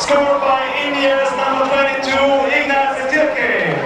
scored by India's number 22, Ignaz Tirke.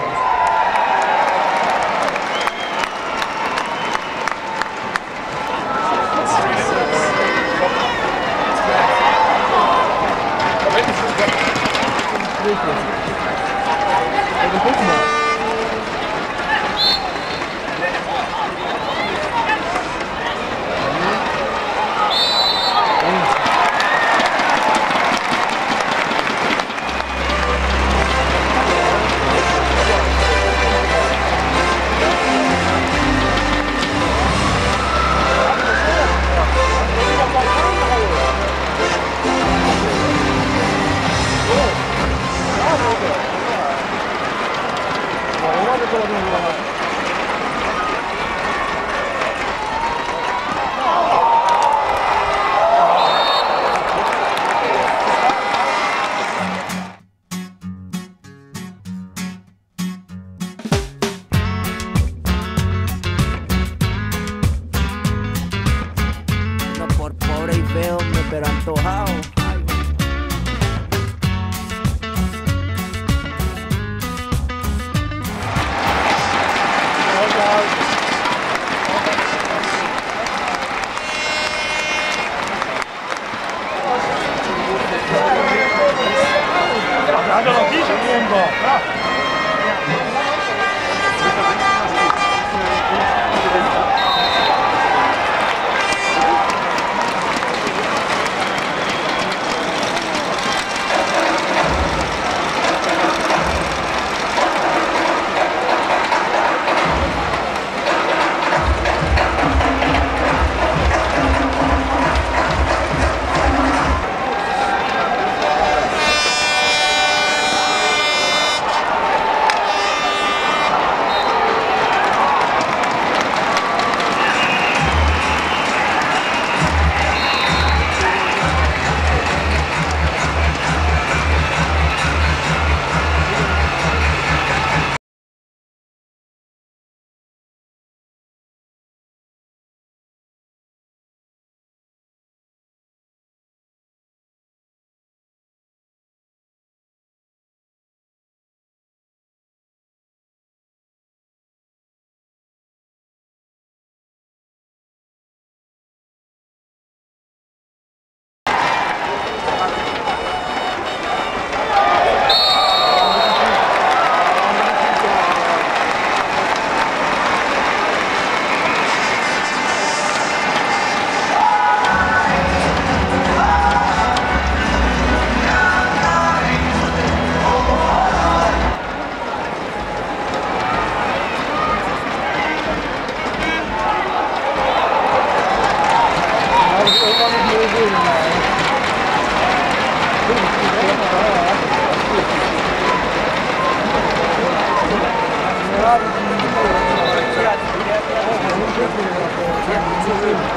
Hombre, pero antojado.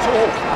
出。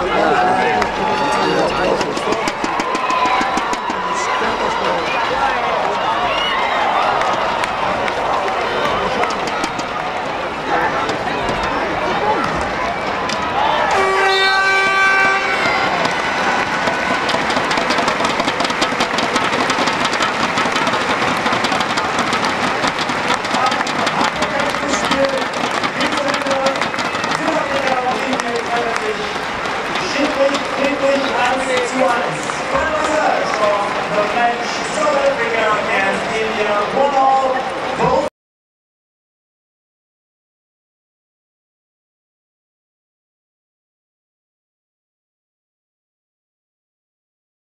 있어. Mayor Bruno